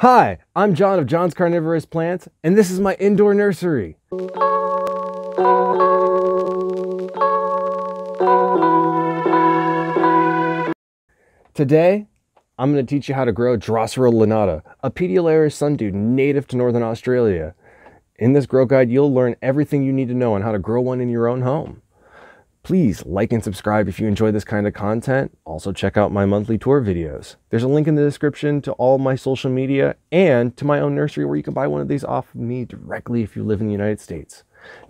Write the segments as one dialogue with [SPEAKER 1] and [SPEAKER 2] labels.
[SPEAKER 1] Hi, I'm John of John's Carnivorous Plants, and this is my indoor nursery. Today, I'm going to teach you how to grow Drosera lanata, a Petiolaris sundew native to Northern Australia. In this grow guide, you'll learn everything you need to know on how to grow one in your own home. Please like and subscribe if you enjoy this kind of content. Also check out my monthly tour videos. There's a link in the description to all my social media and to my own nursery where you can buy one of these off of me directly if you live in the United States.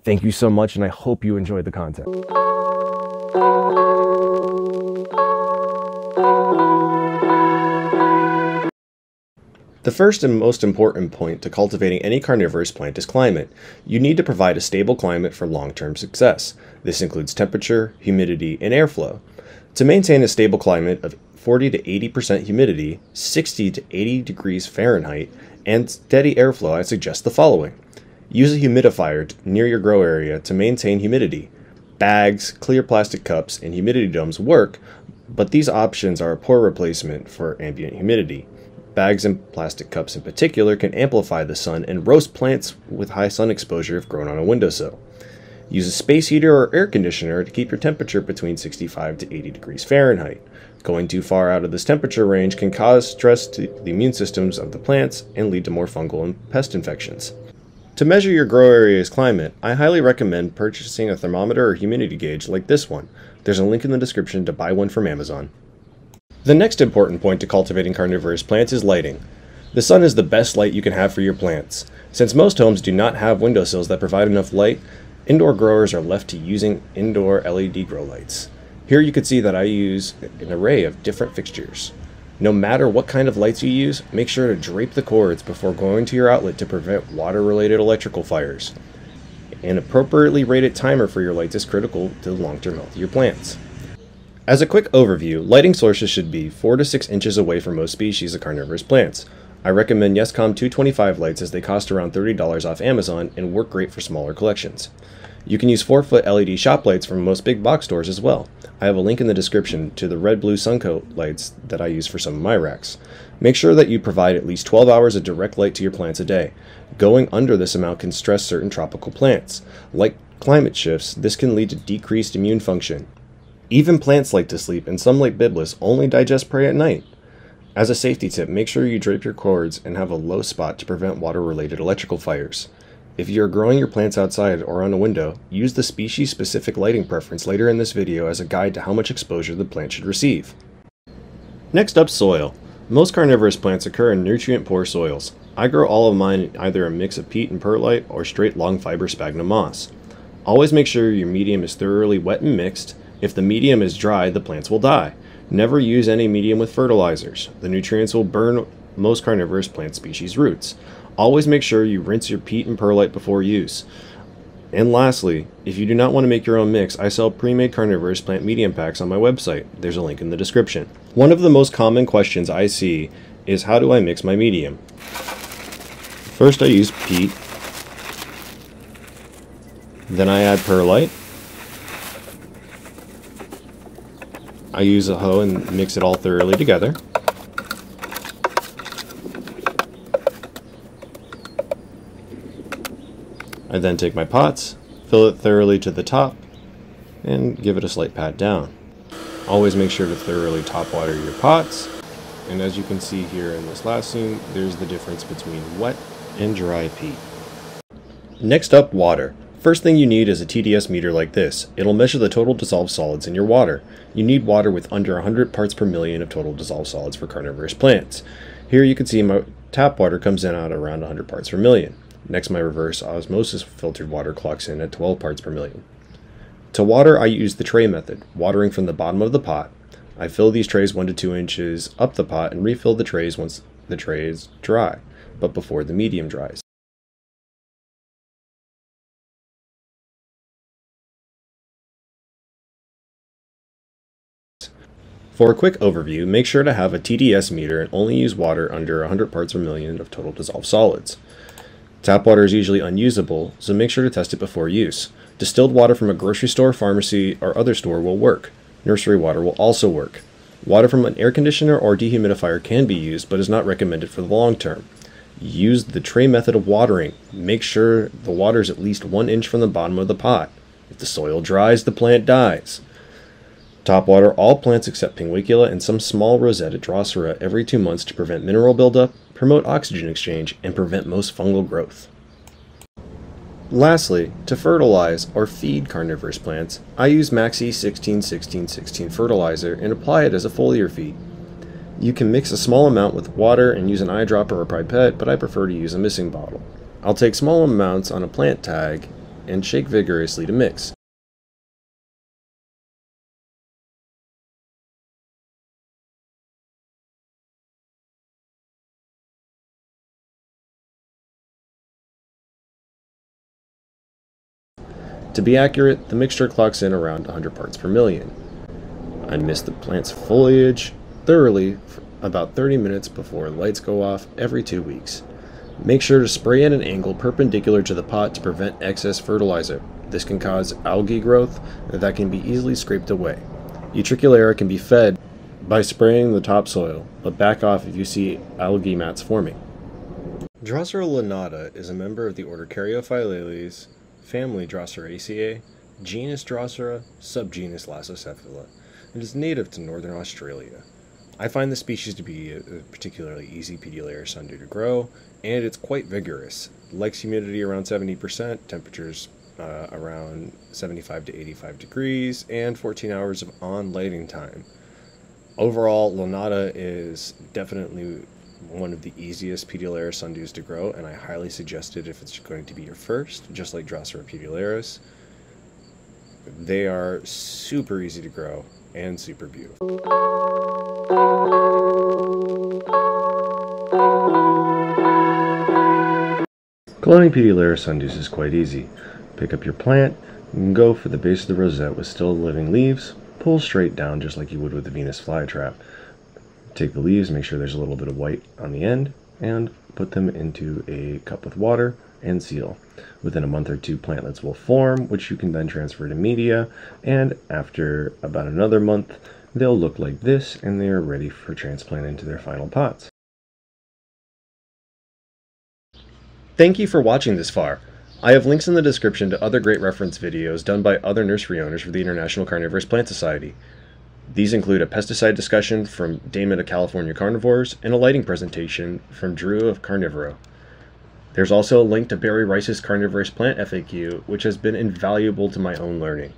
[SPEAKER 1] Thank you so much and I hope you enjoyed the content.
[SPEAKER 2] The first and most important point to cultivating any carnivorous plant is climate. You need to provide a stable climate for long-term success. This includes temperature, humidity, and airflow. To maintain a stable climate of 40 to 80% humidity, 60 to 80 degrees Fahrenheit, and steady airflow, I suggest the following. Use a humidifier near your grow area to maintain humidity. Bags, clear plastic cups, and humidity domes work, but these options are a poor replacement for ambient humidity. Bags and plastic cups in particular can amplify the sun and roast plants with high sun exposure if grown on a windowsill. Use a space heater or air conditioner to keep your temperature between 65 to 80 degrees Fahrenheit. Going too far out of this temperature range can cause stress to the immune systems of the plants and lead to more fungal and pest infections. To measure your grow area's climate, I highly recommend purchasing a thermometer or humidity gauge like this one. There's a link in the description to buy one from Amazon. The next important point to cultivating carnivorous plants is lighting. The sun is the best light you can have for your plants. Since most homes do not have windowsills that provide enough light, indoor growers are left to using indoor LED grow lights. Here you can see that I use an array of different fixtures. No matter what kind of lights you use, make sure to drape the cords before going to your outlet to prevent water-related electrical fires. An appropriately rated timer for your lights is critical to the long-term health of your plants. As a quick overview, lighting sources should be 4 to 6 inches away from most species of carnivorous plants. I recommend Yescom 225 lights as they cost around $30 off Amazon and work great for smaller collections. You can use 4 foot LED shop lights from most big box stores as well. I have a link in the description to the red blue Suncoat lights that I use for some of my racks. Make sure that you provide at least 12 hours of direct light to your plants a day. Going under this amount can stress certain tropical plants. Like climate shifts, this can lead to decreased immune function. Even plants like to sleep, and some like Byblis only digest prey at night. As a safety tip, make sure you drape your cords and have a low spot to prevent water-related electrical fires. If you are growing your plants outside or on a window, use the species-specific lighting preference later in this video as a guide to how much exposure the plant should receive. Next up, soil. Most carnivorous plants occur in nutrient-poor soils. I grow all of mine in either a mix of peat and perlite or straight long fiber sphagnum moss. Always make sure your medium is thoroughly wet and mixed, if the medium is dry, the plants will die. Never use any medium with fertilizers. The nutrients will burn most carnivorous plant species roots. Always make sure you rinse your peat and perlite before use. And lastly, if you do not want to make your own mix, I sell pre-made carnivorous plant medium packs on my website. There's a link in the description. One of the most common questions I see is how do I mix my medium? First I use peat, then I add perlite, I use a hoe and mix it all thoroughly together. I then take my pots, fill it thoroughly to the top, and give it a slight pat down. Always make sure to thoroughly top water your pots. And as you can see here in this last scene, there's the difference between wet and dry peat. Next up, water. First thing you need is a TDS meter like this. It'll measure the total dissolved solids in your water. You need water with under 100 parts per million of total dissolved solids for carnivorous plants. Here you can see my tap water comes in at around 100 parts per million. Next my reverse osmosis filtered water clocks in at 12 parts per million. To water I use the tray method, watering from the bottom of the pot. I fill these trays 1 to 2 inches up the pot and refill the trays once the tray is dry, but before the medium dries. For a quick overview, make sure to have a TDS meter and only use water under 100 parts per million of total dissolved solids. Tap water is usually unusable, so make sure to test it before use. Distilled water from a grocery store, pharmacy, or other store will work. Nursery water will also work. Water from an air conditioner or dehumidifier can be used, but is not recommended for the long term. Use the tray method of watering. Make sure the water is at least one inch from the bottom of the pot. If the soil dries, the plant dies. Top water all plants except Pinguicula and some small rosette Drosera every two months to prevent mineral buildup, promote oxygen exchange, and prevent most fungal growth. Lastly, to fertilize or feed carnivorous plants, I use MaxSea 16-16-16 fertilizer and apply it as a foliar feed. You can mix a small amount with water and use an eyedropper or pipette, but I prefer to use a mixing bottle. I'll take small amounts on a plant tag and shake vigorously to mix. To be accurate, the mixture clocks in around 100 parts per million. I mist the plant's foliage thoroughly for about 30 minutes before lights go off every two weeks. Make sure to spray at an angle perpendicular to the pot to prevent excess fertilizer. This can cause algae growth that can be easily scraped away. Utricularia can be fed by spraying the topsoil, but back off if you see algae mats forming. Drosera lanata is a member of the order Caryophyllales family Droseraceae, genus Drosera, subgenus Laccocephala, and is native to northern Australia. I find the species to be a particularly easy Petiolare sundew to grow, and it's quite vigorous. Likes humidity around 70%, temperatures uh, around 75 to 85 degrees, and 14 hours of on lighting time. Overall, Lanata is definitely one of the easiest Petiolare sundews to grow, and I highly suggest it if it's going to be your first, just like Drosera petiolaris. They are super easy to grow and super beautiful. Cloning Petiolare sundews is quite easy. Pick up your plant, and go for the base of the rosette with still living leaves, pull straight down just like you would with the Venus flytrap. Take the leaves, make sure there's a little bit of white on the end, and put them into a cup with water and seal. Within a month or two, plantlets will form, which you can then transfer to media, and after about another month, they'll look like this and they are ready for transplant into their final pots. Thank you for watching this far. I have links in the description to other great reference videos done by other nursery owners for the International Carnivorous Plant Society. These include a pesticide discussion from Damon of California Carnivores and a lighting presentation from Drew of Carnivero. There's also a link to Barry Rice's Carnivorous Plant FAQ, which has been invaluable to my own learning.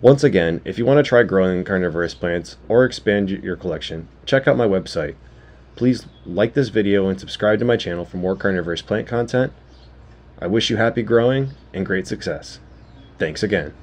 [SPEAKER 2] Once again, if you want to try growing carnivorous plants or expand your collection, check out my website. Please like this video and subscribe to my channel for more carnivorous plant content. I wish you happy growing and great success. Thanks again.